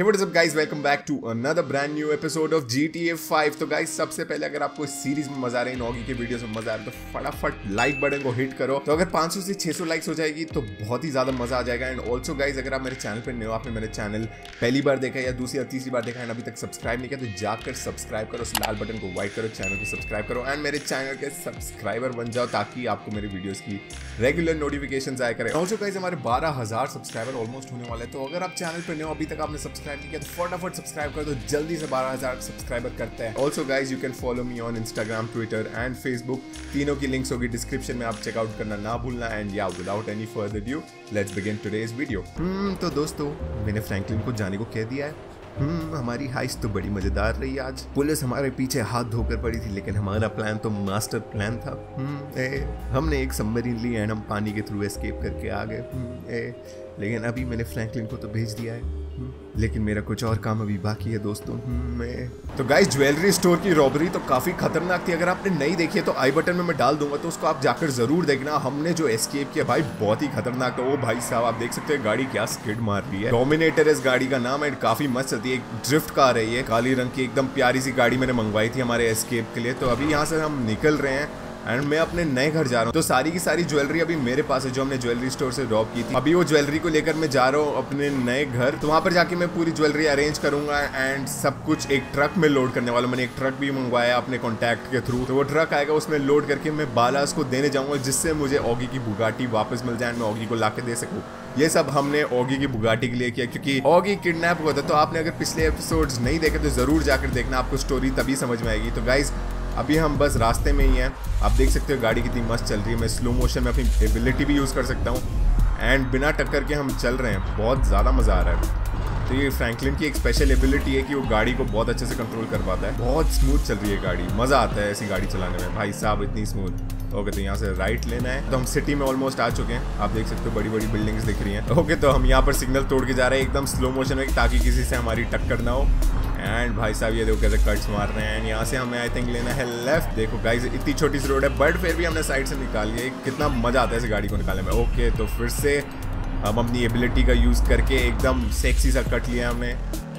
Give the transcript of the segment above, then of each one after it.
Hey, what is up, guys? Welcome back to another brand new episode of GTA 5 तो guys, सबसे पहले अगर आपको इस सीरीज़ में मज़ा आ रही है नॉगी के वीडियोस में मज़ा आ रहा है तो फटाफट लाइक बटन को हिट करो। तो अगर 500 से 600 लाइक्स हो जाएगी तो बहुत ही ज़्यादा मज़ा आ जाएगा। एंड ऑल्सो गाइज़ अगर आप मेरे चैनल पर नए हो, आपने मेरे चैनल पहली बार देखा या दूसरी या तीसरी बार देखा है अभी तक सब्सक्राइब नहीं किया तो जाकर सब्सक्राइब करो, उस लाल बटन को व्हाइट करो चैनल को सब्सक्राइब करो एंड मेरे चैनल के सब्सक्राइबर बन जाओ, ताकि आपको मेरे वीडियोस की रेगुलर नोटिफिकेशन आया करें। ऑल्सो गाइज़ हमारे बारह सब्सक्राइबर ऑलमोस्ट होने वाले तो अगर आप चैनल पर नए हो, अभी तक आपने सब्सक्राइब नहीं किया तो फटाफट सब्सक्राइब कर दो जल्दी से 12000 सब्सक्राइबर करते हैं। Also guys you can follow me on Instagram Twitter and Facebook तीनों की लिंक्स होगी डिस्क्रिप्शन में आप चेकआउट करना ना भूलना। And yeah without any further due let's begin today's video तो दोस्तों मैंने फ्रैंकलिन को जाने को कह दिया है। हम्म हमारी हाइस तो बड़ी मज़ेदार रही आज। पुलिस हमारे पीछे हाथ धोकर पड़ी थी लेकिन हमारा प्लान तो मास्टर प्लान था। हम्म, ए, हमने एक सबमरीन ली एंड हम पानी के थ्रू एस्केप करके आ गए। हम्म, लेकिन अभी मैंने फ्रैंकलिन को तो भेज दिया है। लेकिन मेरा कुछ और काम अभी बाकी है, दोस्तों। मैं तो गाइस ज्वेलरी स्टोर की रॉबरी तो काफ़ी खतरनाक थी। अगर आपने नहीं देखी है तो आई बटन में मैं डाल दूँगा तो उसको आप जाकर ज़रूर देखना। हमने जो एस्केप किया, भाई, बहुत ही खतरनाक था। वो भाई साहब, आप देख सकते हैं, गाड़ी क्या स्किड मार रही है। डोमिनेटर इस गाड़ी का नाम है काफ़ी मस्त चलती है। एक ड्रिफ्ट कार है ये, काली रंग की, एकदम प्यारी सी गाड़ी मैंने मंगवाई थी हमारे एस्केप के लिए। तो अभी यहाँ से हम निकल रहे हैं। एंड मैं अपने नए घर जा रहा हूँ। तो सारी की सारी ज्वेलरी अभी मेरे पास है, जो हमने ज्वेलरी स्टोर से ड्रॉप की थी। अभी वो ज्वेलरी को लेकर मैं जा रहा हूँ अपने नए घर। तो वहाँ पर जाके मैं पूरी ज्वेलरी अरेंज करूँगा एंड सब कुछ एक ट्रक में लोड करने वाला। मैंने एक ट्रक भी मंगवाया अपने कॉन्टैक्ट के थ्रू तो वो ट्रक आएगा, उसमें लोड करके मैं बालास को देने जाऊँगा, जिससे मुझे ओगी की बुगाटी वापस मिल जाए, मैं ओगी को ला दे सकूँ। ये सब हमने ओगी की बुगाटी के लिए किया, क्योंकि ओगी किडनैप हुआ था। तो आपने अगर पिछले एपिसोड्स नहीं देखे तो ज़रूर जाकर देखना। आपको स्टोरी तभी समझ में आएगी। तो गाइज़ अभी हम बस रास्ते में ही हैं। आप देख सकते हो गाड़ी कितनी मस्त चल रही है। मैं स्लो मोशन में अपनी एबिलिटी भी यूज़ कर सकता हूँ। एंड बिना टक्कर के हम चल रहे हैं। बहुत ज़्यादा मज़ा आ रहा है। तो ये फ्रैंकलिन की एक स्पेशल एबिलिटी है कि वो गाड़ी को बहुत अच्छे से कंट्रोल कर पाता है। बहुत स्मूथ चल रही है गाड़ी। मज़ा आता है ऐसी गाड़ी चलाने में। भाई साहब, इतनी स्मूथ ओके तो यहाँ से राइट लेना है। तो हम सिटी में ऑलमोस्ट आ चुके हैं। आप देख सकते हो बड़ी बड़ी बिल्डिंग्स दिख रही हैं। ओके तो हम यहाँ पर सिग्नल तोड़ के जा रहे हैं। एकदम स्लो मोशन में ताकि किसी से हमारी टक्कर ना हो। एंड भाई साहब, ये देखो कैसे कट्स मार रहे हैं। यहाँ से हमें आई थिंक लेना है लेफ़्ट देखो गाइज़ इतनी छोटी सी रोड है बट फिर भी हमने साइड से निकाल लिया। कितना मज़ा आता है इस गाड़ी को निकालने में। ओके तो फिर से हम अपनी एबिलिटी का यूज़ करके एकदम सेक्सी सा कट लिया हमने।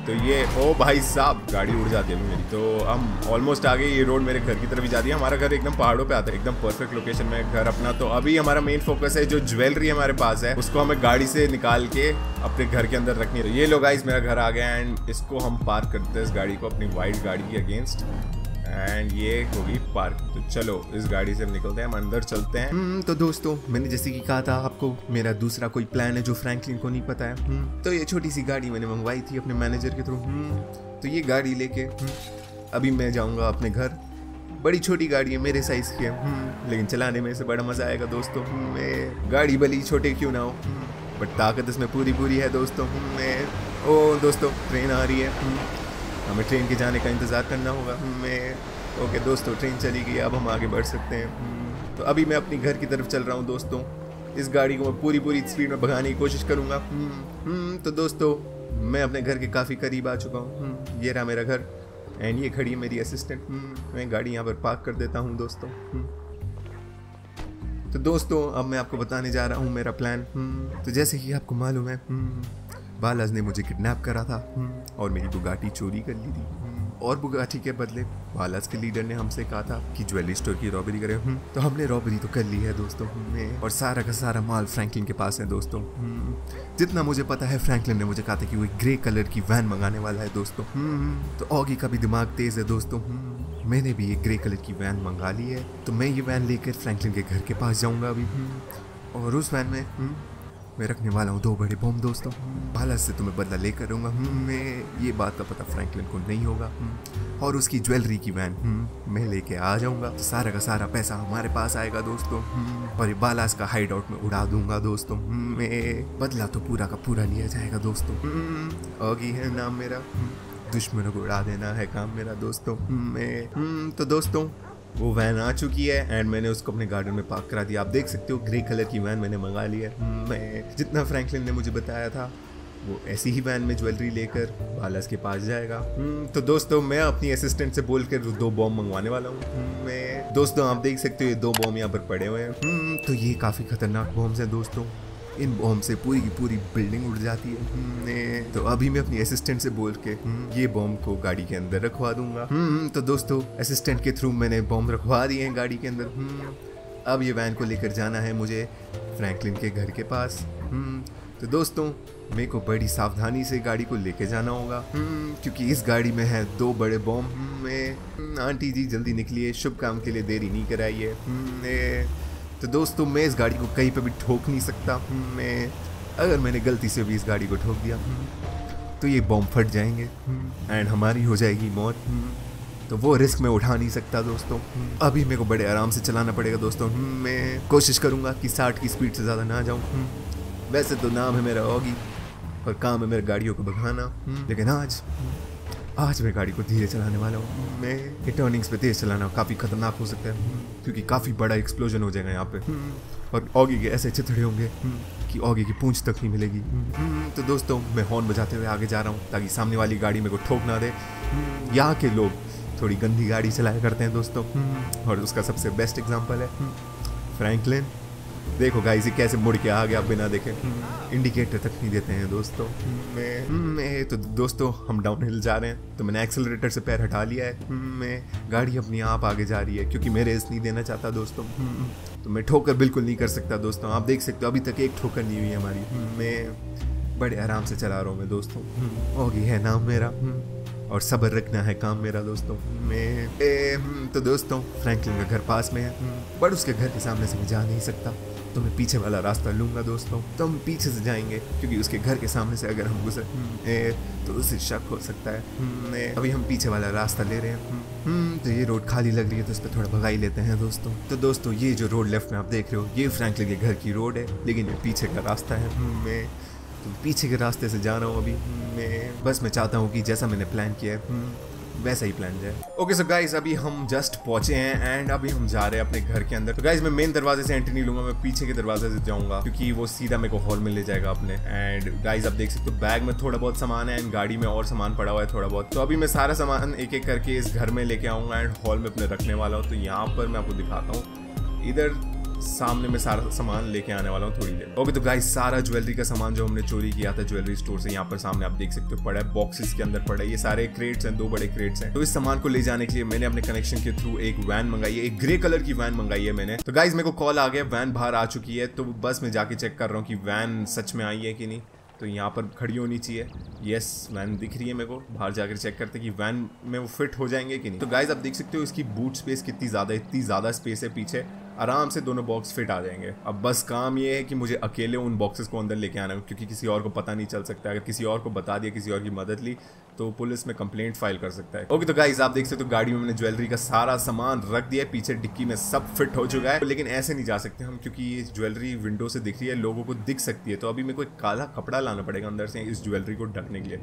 तो ये, ओ भाई साहब, गाड़ी उड़ जाती है मेरी। तो हम ऑलमोस्ट आ गए ये रोड मेरे घर की तरफ़ ही जाती है। हमारा घर एकदम पहाड़ों पे आता है, एकदम परफेक्ट लोकेशन में घर अपना। तो अभी हमारा मेन फोकस है, जो ज्वेलरी हमारे पास है, उसको हमें गाड़ी से निकाल के अपने घर के अंदर रखनी है। ये लोग आई मेरा घर आ गया एंड इसको हम पार्क करते हैं इस गाड़ी को, अपनी वाइट गाड़ी के अगेंस्ट एंड ये होगी पार्क तो चलो इस गाड़ी से निकलते हैं हम अंदर चलते हैं। hmm, तो दोस्तों मैंने जैसे कि कहा था आपको मेरा दूसरा कोई प्लान है जो फ्रैंकलिन को नहीं पता है। hmm, तो ये छोटी सी गाड़ी मैंने मंगवाई थी अपने मैनेजर के थ्रू hmm, तो ये गाड़ी लेके अभी मैं जाऊँगा अपने घर। बड़ी छोटी गाड़ी है मेरे साइज़ की है। लेकिन चलाने में से बड़ा मज़ा आएगा दोस्तों। गाड़ी भली छोटे क्यों ना हो। बट ताकत इसमें पूरी पूरी है दोस्तों। ओ दोस्तों ट्रेन आ रही है। हमें ट्रेन के जाने का इंतज़ार करना होगा। मैं ओके दोस्तों ट्रेन चली गई अब हम आगे बढ़ सकते हैं। हम्म, तो अभी मैं अपनी घर की तरफ़ चल रहा हूँ दोस्तों। इस गाड़ी को मैं पूरी पूरी स्पीड में भगाने की कोशिश करूँगा। हम्म, हम्म, तो दोस्तों मैं अपने घर के काफ़ी करीब आ चुका हूँ। ये रहा मेरा घर एंड ये खड़ी है मेरी असिस्टेंट मैं गाड़ी यहाँ पर पार्क कर देता हूँ दोस्तों। तो दोस्तों अब मैं आपको बताने जा रहा हूँ मेरा प्लान तो जैसे कि आपको मालूम है बालाज ने मुझे किडनैप करा था और मेरी बुगाटी चोरी कर ली थी। और बुगाटी के बदले बालाज के लीडर ने हमसे कहा था कि ज्वेलरी स्टोर की रॉबरी करें। तो हमने रॉबरी तो कर ली है दोस्तों। हमने और सारा का सारा माल फ्रैंकलिन के पास है दोस्तों। जितना मुझे पता है फ्रैंकलिन ने मुझे कहा था कि वो ग्रे कलर की वैन मंगाने वाला है दोस्तों। तो ऑगी का भी दिमाग तेज है दोस्तों। मैंने भी एक ग्रे कलर की वैन मंगा ली है। तो मैं ये वैन लेकर फ्रैंकलिन के घर के पास जाऊँगा अभी। और उस वैन में मैं रखने वाला हूँ दो बड़े बम दोस्तों। बाला से तुम्हें बदला लेकर रहूँगा मैं ये बात का पता फ्रैंकलिन को नहीं होगा। और उसकी ज्वेलरी की वैन मैं लेके आ जाऊँगा। तो सारा का सारा पैसा हमारे पास आएगा दोस्तों। और ये बालास का हाइड आउट में उड़ा दूँगा दोस्तों। मैं बदला तो पूरा का पूरा लिया जाएगा दोस्तों। ओगी है नाम मेरा। दुश्मनों को उड़ा देना है काम मेरा दोस्तों। मैं तो दोस्तों वो वैन आ चुकी है एंड मैंने उसको अपने गार्डन में पार्क करा दिया। आप देख सकते हो ग्रे कलर की वैन मैंने मंगा ली है। मैं जितना फ्रैंकलिन ने मुझे बताया था वो ऐसी ही वैन में ज्वेलरी लेकर बालस के पास जाएगा। हम्म, तो दोस्तों मैं अपनी असिस्टेंट से बोल कर दो बॉम्ब मंगवाने वाला हूँ। हम्म, मैं दोस्तों आप देख सकते हो ये दो बॉम्ब यहाँ पर पड़े हुए हैं। हम्म, तो ये काफ़ी खतरनाक बॉम्ब है दोस्तों। इन बॉम्ब से पूरी की पूरी बिल्डिंग उड़ जाती है। हम्म, तो अभी मैं अपनी असिस्टेंट से बोल के हम्म, ये बॉम्ब को गाड़ी के अंदर रखवा दूँगा। हम्म, तो दोस्तों असिस्टेंट के थ्रू मैंने बॉम्ब रखवा दिए हैं गाड़ी के अंदर। अब ये वैन को लेकर जाना है मुझे फ्रैंकलिन के घर के पास। तो दोस्तों मेरे को बड़ी सावधानी से गाड़ी को लेके जाना होगा। क्योंकि इस गाड़ी में है दो बड़े बॉम्ब आंटी जी जल्दी निकलिए शुभ काम के लिए देरी नहीं कराइए। तो दोस्तों, मैं इस गाड़ी को कहीं पर भी ठोक नहीं सकता। मैं, अगर मैंने गलती से भी इस गाड़ी को ठोक दिया तो ये बॉम्ब फट जाएँगे एंड हमारी हो जाएगी मौत। तो वो रिस्क मैं उठा नहीं सकता दोस्तों। अभी मेरे को बड़े आराम से चलाना पड़ेगा दोस्तों। मैं कोशिश करूँगा कि साठ की स्पीड से ज़्यादा ना जाऊँ। वैसे तो नाम है मेरा होगी और काम है मेरे गाड़ियों को भगाना। लेकिन आज आज मैं गाड़ी को धीरे चलाने वाला हूँ। मैं टर्निंग्स पे तेज चलाना काफ़ी खतरनाक हो सकता है। क्योंकि काफ़ी बड़ा एक्सप्लोजन हो जाएगा यहाँ पे। और ऑगी के ऐसे चिथड़े होंगे कि ऑगी की पूंछ तक नहीं मिलेगी। तो दोस्तों मैं हॉर्न बजाते हुए आगे जा रहा हूँ ताकि सामने वाली गाड़ी मेरे को ठोक ना दे। यहाँ के लोग थोड़ी गंदी गाड़ी चलाया करते हैं दोस्तों। और उसका सबसे बेस्ट एग्ज़ाम्पल है फ्रैंकलिन देखो गाइस ये कैसे मुड़ के आ गया बिना देखे। इंडिकेटर तक नहीं देते हैं दोस्तों। मैं मैं तो दोस्तों हम डाउन हिल जा रहे हैं तो मैंने एक्सेलरेटर से पैर हटा लिया है। मैं गाड़ी अपनी आप आगे जा रही है क्योंकि मैं रेस नहीं देना चाहता दोस्तों। तो मैं ठोकर बिल्कुल नहीं कर सकता दोस्तों। आप देख सकते हो अभी तक एक ठोकर नहीं हुई हमारी। मैं बड़े आराम से चला रहा हूँ मैं दोस्तों। होगी है नाम मेरा। और सब्र रखना है काम मेरा दोस्तों। मैं ए, तो दोस्तों फ्रैंकलिन का घर पास में है। बट उसके घर के सामने से मैं जा नहीं सकता। तो मैं पीछे वाला रास्ता लूँगा दोस्तों। तो हम पीछे से जाएँगे क्योंकि उसके घर के सामने से अगर हम गुजर तो उसे शक हो सकता है। अभी हम पीछे वाला रास्ता ले रहे हैं। तो ये रोड खाली लग रही है तो उस पर थोड़ा भगाई लेते हैं दोस्तों। तो दोस्तों ये जो रोड लेफ़्ट में आप देख रहे हो ये फ्रैंकलिन के घर की रोड है लेकिन ये पीछे का रास्ता है। मैं तो पीछे के रास्ते से जा रहा हूँ अभी। मैं बस मैं चाहता हूँ कि जैसा मैंने प्लान किया है हम्म, वैसा ही प्लान जाए ओके सो गाइज़ अभी हम जस्ट पहुँचे हैं एंड अभी हम जा रहे हैं अपने घर के अंदर। तो गाइज़ मैं मेन दरवाजे से एंट्री नहीं लूँगा, मैं पीछे के दरवाजे से जाऊँगा, क्योंकि वो सीधा मेरे को हॉल में ले जाएगा अपने। एंड गाइज़ आप देख सकते हो बैग में थोड़ा बहुत सामान है एंड गाड़ी में और सामान पड़ा हुआ है थोड़ा बहुत। तो अभी मैं सारा सामान एक एक करके इस घर में लेके आऊँगा एंड हॉल में अपने रखने वाला हूँ। तो यहाँ पर मैं आपको दिखाता हूँ। इधर सामने में सारा सामान लेके आने वाला हूँ थोड़ी देर ओके तो गाइस सारा ज्वेलरी का सामान जो हमने चोरी किया था ज्वेलरी स्टोर से, यहाँ पर सामने आप देख सकते हो पड़ा है बॉक्सेस के अंदर पड़ा है। ये सारे क्रेट्स हैं, दो बड़े क्रेट्स हैं। तो इस सामान को ले जाने के लिए मैंने अपने कनेक्शन के थ्रू एक वैन मंगाई है, एक ग्रे कलर की वैन मंगाई है मैंने। तो गाइज़ मेरे को कॉल आ गया वैन बाहर आ चुकी है तो बस मैं जाके चेक कर रहा हूँ कि वैन सच में आई है कि नहीं। तो यहाँ पर खड़ी होनी चाहिए। यस वैन दिख रही है मेरे को। बाहर जाकर चेक करते कि वैन में वो फिट हो जाएँगे कि नहीं। तो गाइज़ आप देख सकते हो इसकी बूट स्पेस कितनी ज़्यादा इतनी ज़्यादा स्पेस है पीछे। आराम से दोनों बॉक्स फिट आ जाएँगे। अब बस काम ये है कि मुझे अकेले उन बॉक्सेस को अंदर लेके आना क्योंकि किसी और को पता नहीं चल सकता अगर किसी और को बता दिया, किसी और की मदद ली तो पुलिस में कंप्लेंट फ़ाइल कर सकता है। ओके तो गाइज़ आप देख सकते हो तो गाड़ी में मैंने ज्वेलरी का सारा सामान रख दिया है। पीछे डिक्की में सब फिट हो चुका है। लेकिन ऐसे नहीं जा सकते हम, क्योंकि ये ज्वेलरी विंडो से दिख रही है, लोगों को दिख सकती है। तो अभी मेरे को एक काला कपड़ा लाना पड़ेगा अंदर से इस ज्वेलरी को ढकने के लिए।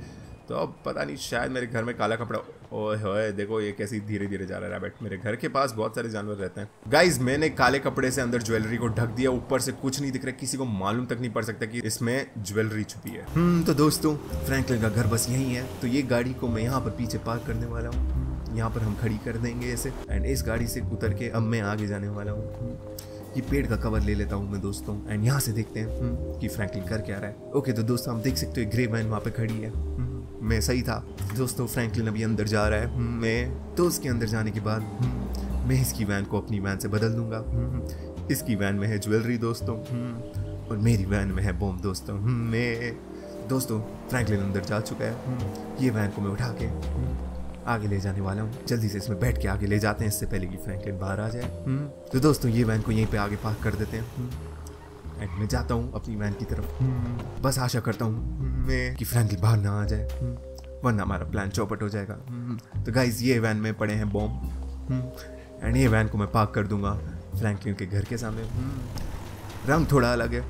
तो अब पता नहीं, शायद मेरे घर में काला कपड़ा, ओए देखो ये कैसे धीरे धीरे जा रहा है रैबिट मेरे घर के पास बहुत सारे जानवर रहते हैं। गाइज़ मैंने काले कपड़े से अंदर ज्वेलरी को ढक दिया, ऊपर से कुछ नहीं दिख रहा, किसी को मालूम तक नहीं पड़ सकता कि इसमें ज्वेलरी छुपी है। हम्म तो दोस्तों फ्रैंकलिन का घर बस यही है। तो ये गाड़ी को मैं यहाँ पर पीछे पार्क करने वाला हूँ। यहाँ पर हम खड़ी कर देंगे ऐसे। एंड इस गाड़ी से उतर के अब मैं आगे जाने वाला हूँ। ये पेड़ का कवर ले लेता हूँ मैं दोस्तों। एंड यहाँ से देखते हैं हम्म, कि फ्रैंकलिन कर क्या रहा है। ओके तो दोस्तों आप देख सकते हो ग्रे वैन वहाँ पे खड़ी है। हम्म, मैं सही था। दोस्तों फ्रैंकलिन अभी अंदर जा रहा है। मैं तो उसके अंदर जाने के बाद मैं इसकी वैन को अपनी वैन से बदल दूँगा। इसकी वैन में है ज्वेलरी दोस्तों। और मेरी वैन में है बॉम्ब दोस्तों। मैं दोस्तों फ्रैंकलिन अंदर जा चुका है। ये वैन को मैं उठा के आगे ले जाने वाला हूँ। जल्दी से इसमें बैठ के आगे ले जाते हैं इससे पहले कि फ्रैंकलिन बाहर आ जाए। तो दोस्तों ये वैन को यहीं पे आगे पार्क कर देते हैं। एंड मैं जाता हूँ अपनी वैन की तरफ़। बस आशा करता हूँ मैं कि फ्रैंकलिन बाहर ना आ जाए। वरना हमारा प्लान चौपट हो जाएगा। तो गाइज़ ये वैन में पड़े हैं बॉम्ब एंड ये वैन को मैं पार्क कर दूँगा फ्रैंकलिन के घर के सामने। रंग थोड़ा अलग है।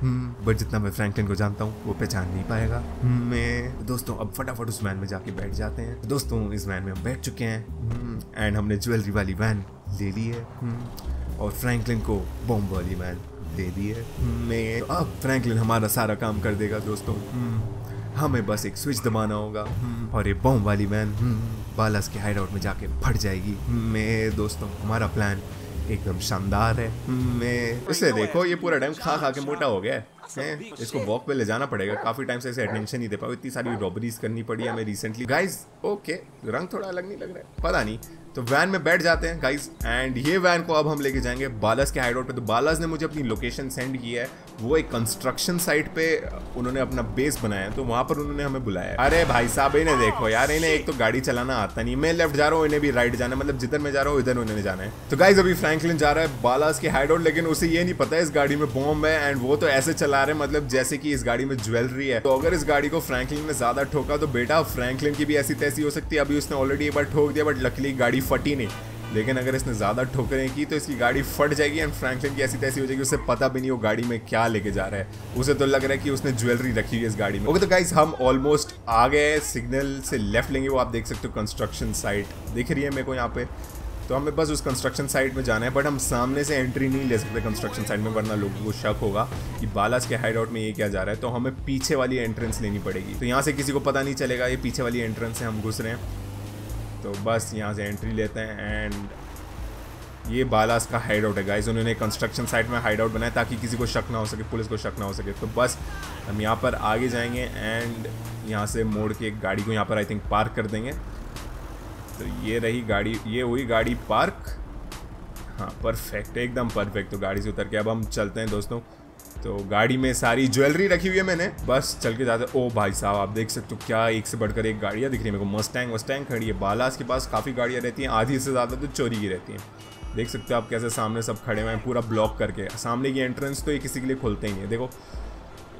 बट जितना मैं फ्रैंकलिन को जानता हूँ वो पहचान नहीं पाएगा। मैं दोस्तों अब फटाफट उस वैन में जाके बैठ जाते हैं। दोस्तों इस वैन में हम बैठ चुके हैं। एंड हमने ज्वेलरी वाली वैन ले ली है। और फ्रैंकलिन को बॉम्ब वाली वैन दे दी है। मैं तो अब फ्रैंकलिन हमारा सारा काम कर देगा दोस्तों। हमें बस एक स्विच दबाना होगा। और ये बॉम्ब वाली वैन बालास के हाइड आउट में जाके फट जाएगी। मैं दोस्तों हमारा प्लान एकदम शानदार है। मैं इसे देखो ये पूरा टाइम खा खा के मोटा हो गया है। इसको वॉक पे ले जाना पड़ेगा। काफ़ी टाइम से ऐसे अटेंशन नहीं दे पाओ इतनी सारी रॉबरीज करनी पड़ी हमें रिसेंटली गाइस ओके रंग थोड़ा अलग नहीं लग रहा है। पता नहीं। तो वैन में बैठ जाते हैं गाइस एंड ये वैन को अब हम लेके जाएँगे बालास के हाइडआउट पे। तो बालास ने मुझे अपनी लोकेशन सेंड की है। वो एक कंस्ट्रक्शन साइट पे उन्होंने अपना बेस बनाया है तो वहाँ पर उन्होंने हमें बुलाया अरे भाई साहब इन्हें देखो यार इन्हें एक तो गाड़ी चलाना आता नहीं। मैं लेफ़्ट जा रहा हूँ इन्हें भी राइट जाना मतलब जिधर मैं जा रहा हूँ इधर उन्होंने जाना है। तो गाइज़ अभी फ्रैंकलिन जा रहा है बालास के हाइडआउट लेकिन उसे ये नहीं पता इस गाड़ी में बॉम्ब है एंड वो तो ऐसे चला रहे मतलब जैसे कि इस गाड़ी में ज्वेलरी है। तो अगर इस गाड़ी को फ्रैंकलिन ने ज़्यादा ठोका तो बेटा फ्रैंकलिन की भी ऐसी तैसी हो सकती है। अभी उसने ऑलरेडी एक बार ठोक दिया बट लकली गाड़ी फटी नहीं। लेकिन अगर इसने ज़्यादा ठोकरें की तो इसकी गाड़ी फट जाएगी एंड फ्रैंकलिन की ऐसी तैसी हो जाएगी, उसे पता भी नहीं वो गाड़ी में क्या लेके जा रहा है। उसे तो लग रहा है कि उसने ज्वेलरी रखी हुई है इस गाड़ी में। ओके तो गाइस हम ऑलमोस्ट आ गए सिग्नल से लेफ़्ट लेंगे, वो आप देख सकते हो कंस्ट्रक्शन साइट दिख रही है मेरे को यहाँ पे। तो हमें बस उस कंस्ट्रक्शन साइट में जाना है बट हम सामने से एंट्री नहीं ले सकते कंस्ट्रक्शन साइट में, वरना लोगों को शक होगा कि बालास के हाइड आउट में ये क्या जा रहा है। तो हमें पीछे वाली एंट्रेंस लेनी पड़ेगी। तो यहाँ से किसी को पता नहीं चलेगा, ये पीछे वाली एंट्रेंस से हम घुस रहे हैं। तो बस यहाँ से एंट्री लेते हैं एंड ये बालास का हाइड आउट है गाइज़ उन्होंने कंस्ट्रक्शन साइट में हाइड आउट बनाया ताकि किसी को शक ना हो सके, पुलिस को शक ना हो सके. तो बस हम यहाँ पर आगे जाएँगे एंड यहाँ से मोड़ के गाड़ी को यहाँ पर आई थिंक पार्क कर देंगे. तो ये रही गाड़ी, ये हुई गाड़ी पार्क हाँ परफेक्ट एकदम परफेक्ट तो गाड़ी से उतर के अब हम चलते हैं दोस्तों. तो गाड़ी में सारी ज्वेलरी रखी हुई है मैंने। बस चल के जाते ओ भाई साहब, आप देख सकते हो क्या एक से बढ़कर एक गाड़ियाँ दिख रही है। मेरे को मस्टैंग वस्टैंग खड़ी है। बालास के पास काफ़ी गाड़ियाँ रहती हैं। आधी से ज़्यादा तो चोरी की रहती हैं। देख सकते हो आप कैसे सामने सब खड़े हुए हैं पूरा ब्लॉक करके। सामने की एंट्रेंस तो ये किसी के लिए खुलते ही नहीं है। देखो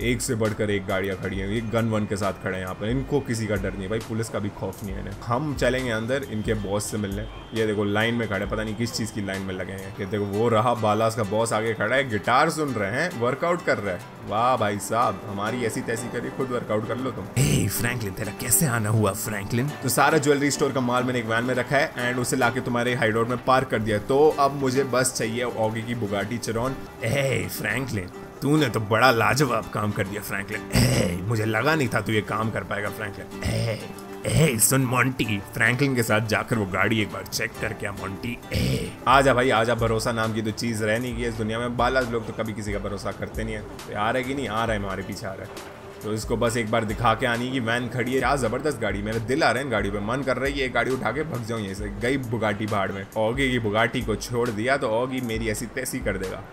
एक से बढ़कर एक गाड़ियाँ खड़ी हैं ये गन वन के साथ खड़े हैं यहाँ पर। इनको किसी का डर नहीं है। भाई पुलिस का भी खौफ नहीं है इन्हें। हम चलेंगे अंदर इनके बॉस से मिलने। ये देखो लाइन में खड़े पता नहीं किस चीज़ की लाइन में लगे हैं। ये देखो वो रहा बालास का बॉस आगे खड़ा है गिटार सुन रहे हैं वर्कआउट कर रहे हैं। वाह भाई साहब हमारी ऐसी तैसी करी खुद वर्कआउट कर लो तुम। हे फ्रैंकलिन तेरा कैसे आना हुआ फ्रैंकलिन तो सारा ज्वेलरी स्टोर का माल मैंने एक वैन में रखा है एंड उसे लाके तुम्हारे हाइडआउट में पार्क कर दिया तो अब मुझे बस चाहिए ऑगी की बुगाटी चरौन हे फ्रैंकलिन तूने तो बड़ा लाजवाब काम कर दिया, फ्रैंकलिन। मुझे लगा नहीं था तू ये काम कर पाएगा, फ्रैंकलिन। सुन मोंटी फ्रैंकलिन के साथ जाकर वो गाड़ी एक बार चेक कर क्या मोंटी ए आजा भाई, आजा, भरोसा नाम की तो चीज़ रह नहीं गई इस दुनिया में। बाला लोग तो कभी किसी का भरोसा करते नहीं है। तो आ रहा कि नहीं? आ रहा है, हमारे पीछे आ रहा है। तो इसको बस एक बार दिखा के आनी की वैन खड़ी है। क्या ज़बरदस्त गाड़ी, मेरा दिल आ रहा है गाड़ी पे। मन कर रही है ये गाड़ी उठा के भग जाऊँ ये गई बुगाटी भाड़ में। ओगी की बुगाटी को छोड़ दिया तो ओगी मेरी ऐसी तैसी कर देगा।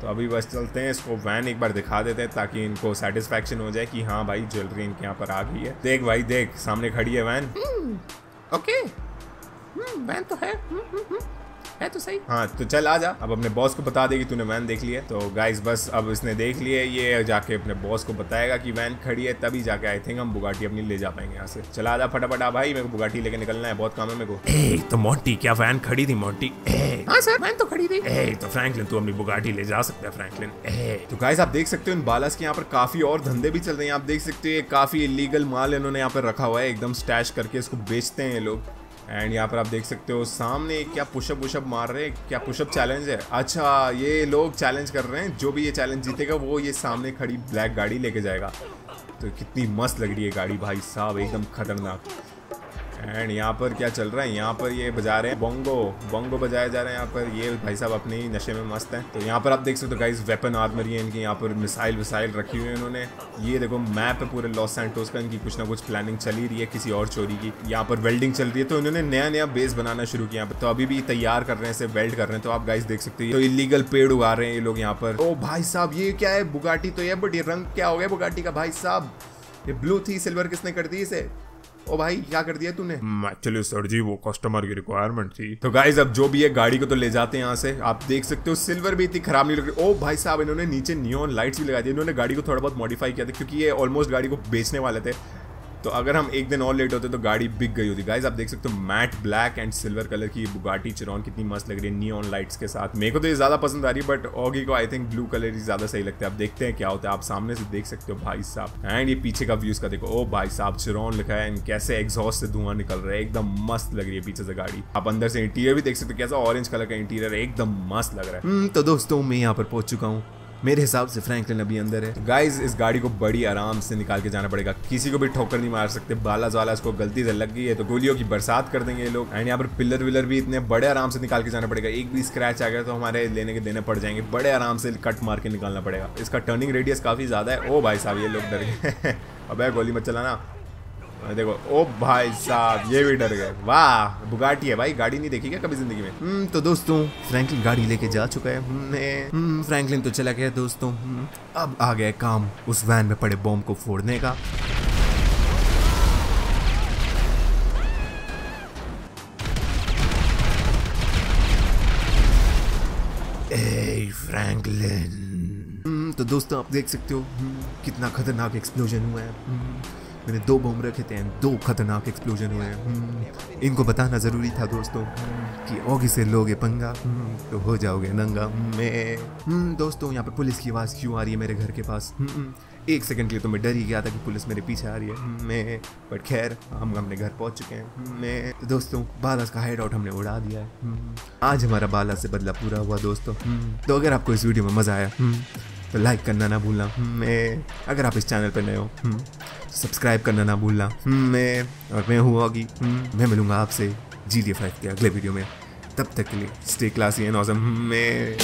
तो अभी बस चलते हैं इसको वैन एक बार दिखा देते हैं ताकि इनको सेटिस्फेक्शन हो जाए कि हाँ भाई ज्वेलरी इनके यहाँ पर आ गई है। देख भाई देख सामने खड़ी है वैन ओके वैन तो है। हम्म, हम्म, हम्म। है तो सही। हाँ तो चल आ जा। अब अपने बॉस को बता देगी तूने वैन देख लिया तो गाइस बस अब इसने देख लिया ये जाके अपने बॉस को बताएगा कि वैन खड़ी है तभी जाके आई थिंक हम बुगाटी अपनी ले जा पाएँगे यहाँ से। चला आ जा फटाफट। आ भाई मेरे को बुगाटी लेके निकलना है बहुत काम है मेरे को। ए तो मोंटी क्या वैन खड़ी थी मोंटी ए हाँ सर वैन तो खड़ी थी। ए तो फ्रैंकलिन तू अपनी बुगाटी ले जा सकता है फ्रैंकलिन तो गाइस आप देख सकते हो इन बालास के यहाँ पर काफ़ी और धंधे भी चल रहे हैं। आप देख सकते हो ये काफ़ी इलीगल माल इन्होंने यहाँ पर रखा हुआ है एकदम स्टैश करके इसको बेचते हैं ये लोग। एंड यहाँ पर आप देख सकते हो, सामने क्या पुशअप वुशअप मार रहे हैं, क्या पुशअप चैलेंज है। अच्छा ये लोग चैलेंज कर रहे हैं, जो भी ये चैलेंज जीतेगा, वो ये सामने खड़ी ब्लैक गाड़ी लेके जाएगा। तो कितनी मस्त लग रही है गाड़ी भाई साहब, एकदम खतरनाक। एंड यहाँ पर क्या चल रहा है? यहाँ पर ये बजा रहे हैं बोंगो बोंगो बजाए जा रहे हैं यहाँ पर। ये भाई साहब अपने ही नशे में मस्त हैं। तो यहाँ पर आप देख सकते हो गाइस वेपन आर्मरी है इनकी। यहाँ पर मिसाइल विसाइल रखी हुई है इन्होंने। ये देखो मैप है पूरे लॉस सैंटोस का। इनकी कुछ ना कुछ प्लानिंग चली रही है किसी और चोरी की। यहाँ पर वेल्डिंग चल रही है। तो इन्होंने नया नया बेस बनाना शुरू किया तो अभी भी तैयार कर रहे हैं, इसे वेल्ड कर रहे हैं। तो आप गाइस देख सकते हो तो इलीगल पेड़ उगा रहे हैं ये लोग यहाँ पर। ओ भाई साहब, ये क्या है? बुगाटी तो ये बट ये रंग क्या हो गया बुगाटी का भाई साहब? ये ब्लू थी सिल्वर किसने कर दी इसे? ओ भाई, क्या कर दिया तूने? एक्चुअली सर जी, वो कस्टमर की रिक्वायरमेंट थी। तो गाइज़ अब जो भी है, गाड़ी को तो ले जाते हैं यहाँ से। आप देख सकते हो सिल्वर भी इतनी खराब नहीं लग रही। ओ भाई साहब, इन्होंने नीचे नियॉन लाइट्स भी लगा दी इन्होंने गाड़ी को थोड़ा बहुत मॉडिफाई किया था, क्योंकि ये ऑलमोस्ट गाड़ी को बेचने वाले थे। तो अगर हम एक दिन और लेट होते तो गाड़ी बिक गई होती। गाइज़ आप देख सकते हो matte black and silver colour की बुगाटी चिरॉन कितनी मस्त लग रही है नियॉन लाइट्स के साथ। मेरे को तो ये ज़्यादा पसंद आ रही है बट ऑगी को आई थिंक ब्लू कलर ही ज़्यादा सही लगता है। आप देखते हैं क्या होता है। आप सामने से देख सकते हो भाई साहब। एंड ये पीछे का व्यूज़ का देखो। ओ भाई साहब चिरॉन लिखा है एंड कैसे एग्जॉस्ट से धुआँ निकल रहा है। एकदम मस्त लग रही है पीछे से गाड़ी। आप अंदर से इंटीरियर भी देख सकते हो, कैसा ऑरेंज कलर का इंटीरियर एकदम मस्त लग रहा है। तो दोस्तों, मैं यहाँ पर पहुँच चुका हूँ। मेरे हिसाब से फ्रैंकलिन अभी अंदर है। गाइज़ इस गाड़ी को बड़ी आराम से निकाल के जाना पड़ेगा। किसी को भी ठोकर नहीं मार सकते। बाला ज्वाला इसको गलती से लग गई है तो गोलियों की बरसात कर देंगे ये लोग। एंड यहाँ पर पिलर विलर भी इतने बड़े आराम से निकाल के जाना पड़ेगा। एक भी स्क्रैच आ गया तो हमारे लेने के देने पड़ जाएँगे। बड़े आराम से कट मार के निकालना पड़ेगा। इसका टर्निंग रेडियस काफ़ी ज़्यादा है। ओ भाई साहब, ये लोग डर गए। अबे गोली मत चलाना। देखो ओ भाई साहब ये भी डर गए। वाह बुगाटी है भाई गाड़ी नहीं देखी क्या कभी ज़िंदगी में? हम्म तो दोस्तों फ्रैंकलिन गाड़ी लेके जा चुका है। हम्म, फ्रैंकलिन तो चला गया दोस्तों। हम्म, अब आ गया काम उस वैन में पड़े बॉम्ब को फोड़ने का। फ्रैंकलिन हम्म, तो दोस्तों आप देख सकते हो कितना खतरनाक एक्सप्लोजन हुआ है। मैंने दो बम रखे थे दो खतरनाक एक्सप्लोजन हुए। हैं हम्म, इनको बताना ज़रूरी था दोस्तों। हम्म, कि ओगी से लोगे पंगा? हम्म, तो हो जाओगे नंगा। मैं दोस्तों यहाँ पे पुलिस की आवाज़ क्यों आ रही है मेरे घर के पास? एक सेकंड के लिए तो मैं डर ही गया था कि पुलिस मेरे पीछे आ रही है। मैं बट खैर हम अपने घर पहुँच चुके हैं। मैं तो दोस्तों बालास का हाइड आउट हमने उड़ा दिया है। आज हमारा बाला से बदला पूरा हुआ दोस्तों। तो अगर आपको इस वीडियो में मज़ा आया तो लाइक करना ना भूलना। मैं अगर आप इस चैनल पर नए हो हम्म, तो सब्सक्राइब करना ना भूलना। हम्म, मैं और मैं हूँ ऑगी हम्म, मैं मिलूँगा आपसे जी डी फाइव के अगले वीडियो में। तब तक के लिए स्टे क्लासी एंड ऑसम मैं